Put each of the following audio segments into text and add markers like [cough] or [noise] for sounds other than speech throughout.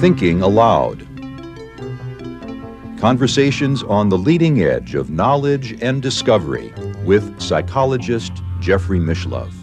Thinking Allowed. Conversations on the leading edge of knowledge and discovery with psychologist Jeffrey Mishlove.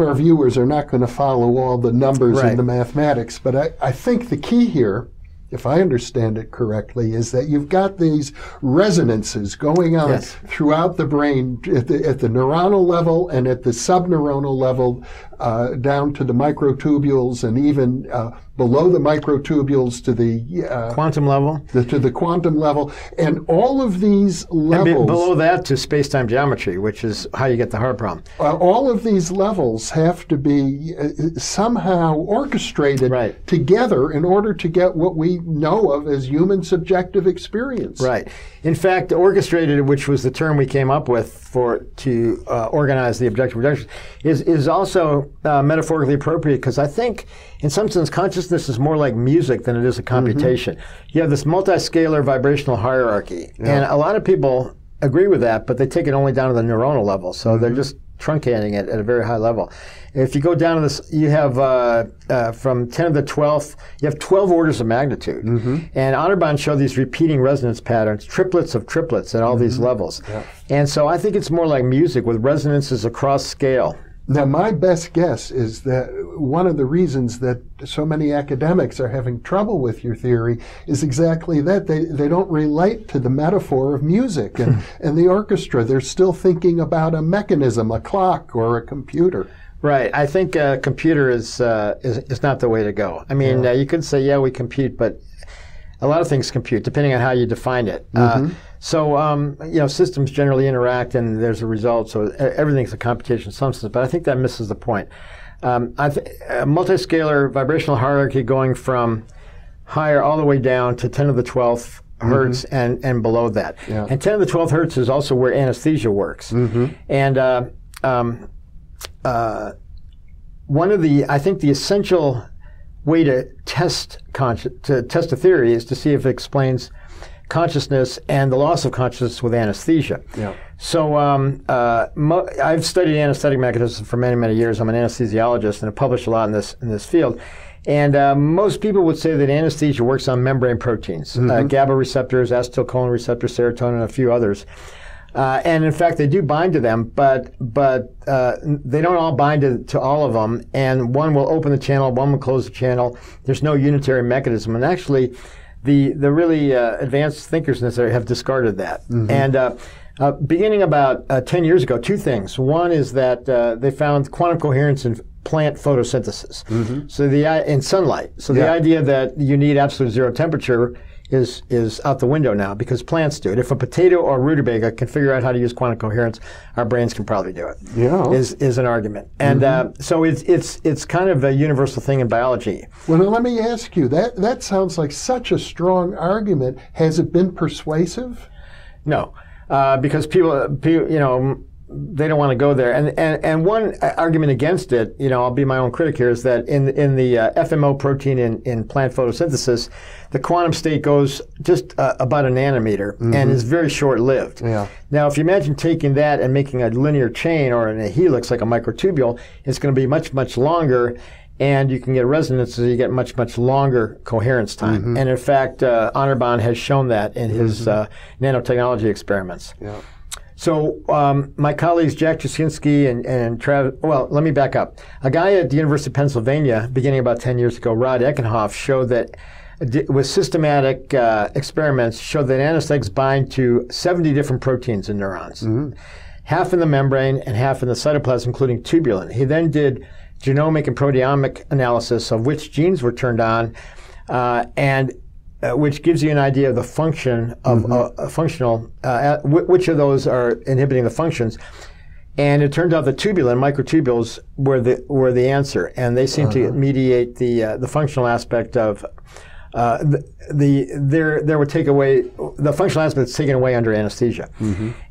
Of our viewers are not going to follow all the numbers Right. and the mathematics, but I, I think the key here, if I understand it correctly, is that you've got these resonances going on Yes. throughout the brain at the, at the neuronal level and at the subneuronal level, uh, down to the microtubules and even uh, below the microtubules to the, uh, Quantum level. the to the quantum level, and all of these levels. below that to space-time geometry, which is how you get the hard problem. Uh, all of these levels have to be uh, somehow orchestrated Right. together in order to get what we know of as human subjective experience. Right. In fact, orchestrated, which was the term we came up with for to uh, organize the objective projections, is is also uh, metaphorically appropriate because I think, in some sense, consciousness is more like music than it is a computation. You have this multiscalar vibrational hierarchy, and a lot of people agree with that, but they take it only down to the neuronal level, so they're just truncating it at a very high level. If you go down to this, you have uh, uh, from 10 to the 12th, you have 12 orders of magnitude. And Anirban showed these repeating resonance patterns, triplets of triplets at all these levels. And so I think it's more like music with resonances across scale. Now, my best guess is that one of the reasons that so many academics are having trouble with your theory is exactly that. They, they don't relate to the metaphor of music and, [laughs] and the orchestra. They're still thinking about a mechanism, a clock, or a computer. Right. I think a computer is, uh, is, is not the way to go. I mean, uh, you could say, yeah, we compute, but a lot of things compute depending on how you define it. Uh, so, um, you know, systems generally interact and there's a result. So everything's a computation in some sense, but I think that misses the point. Um, I th- a multiscalar vibrational hierarchy going from higher all the way down to 10 to the 12th hertz and, and below that. Yeah. And 10 to the 12th hertz is also where anesthesia works. And uh, um, uh, one of the, I think the essential way to test consci- to test a theory is to see if it explains consciousness and the loss of consciousness with anesthesia. Yeah. So um, uh, mo- I've studied anesthetic mechanisms for many, many years. I'm an anesthesiologist and have published a lot in this in this field. And uh, most people would say that anesthesia works on membrane proteins, uh, GABA receptors, acetylcholine receptors, serotonin, and a few others. Uh, and in fact, they do bind to them, but but uh, they don't all bind to, to all of them. And one will open the channel, one will close the channel. There's no unitary mechanism. And actually, the the really uh, advanced thinkers in this area have discarded that. And uh, uh, beginning about uh, 10 years ago, two things. One is that uh, they found quantum coherence in plant photosynthesis. So the in sunlight. So the Yeah. idea that you need absolute zero temperature is is out the window now because plants do it. If a potato or rutabaga can figure out how to use quantum coherence, our brains can probably do it. Yeah. Is is an argument, and uh, so it's it's it's kind of a universal thing in biology. Well, now let me ask you that that sounds like such a strong argument. Has it been persuasive? No, uh, because people, people, you know, they don't want to go there. And, and and one argument against it, you know, I'll be my own critic here, is that in in the uh, FMO protein in, in plant photosynthesis, the quantum state goes just uh, about a nanometer and is very short lived. Yeah. Now, if you imagine taking that and making a linear chain or in a helix like a microtubule, it's going to be much much longer. And you can get resonance, so you get much, much longer coherence time. And in fact, uh, has shown that in his uh, nanotechnology experiments. Yeah. So um, my colleagues Jack Tuszynski and, and Travis, well, let me back up. A guy at the University of Pennsylvania, beginning about 10 years ago, Rod Eckenhoff, showed that with systematic uh, experiments, showed that anesthetics bind to 70 different proteins in neurons, half in the membrane and half in the cytoplasm, including tubulin. He then did genomic and proteomic analysis of which genes were turned on, uh, and uh, which gives you an idea of the function of uh, a functional, uh, wh- which of those are inhibiting the functions. And it turned out that tubulin, microtubules, were the were the answer, and they seem to mediate the uh, the functional aspect of uh, the, the there there would take away the functional aspect is taken away under anesthesia.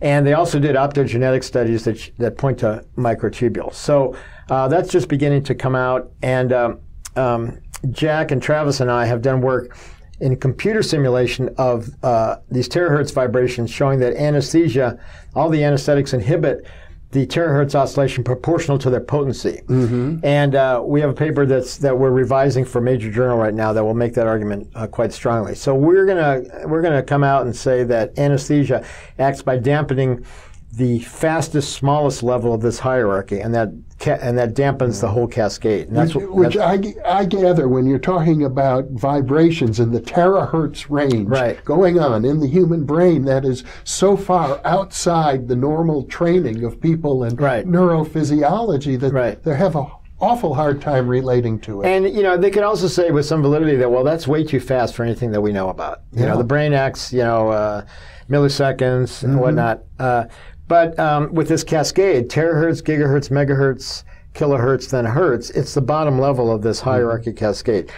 And they also did optogenetic studies that, sh- that point to microtubules. So uh, that's just beginning to come out. And um, um, Jack and Travis and I have done work in computer simulation of uh, these terahertz vibrations showing that anesthesia, all the anesthetics inhibit the terahertz oscillation proportional to their potency. And uh, we have a paper that's that we're revising for a major journal right now that will make that argument uh, quite strongly. So we're gonna we're gonna come out and say that anesthesia acts by dampening the fastest, smallest level of this hierarchy, and that ca- and that dampens the whole cascade. And that's which, what, which I, I gather when you're talking about vibrations in the terahertz range Right. going on in the human brain that is so far outside the normal training of people and Right. neurophysiology that Right. they have an awful hard time relating to it. And you know, they could also say with some validity that well, that's way too fast for anything that we know about. You know, the brain acts, you know, uh, milliseconds and whatnot. Uh, but um, with this cascade, terahertz, gigahertz, megahertz, kilohertz, then hertz, it's the bottom level of this hierarchy cascade.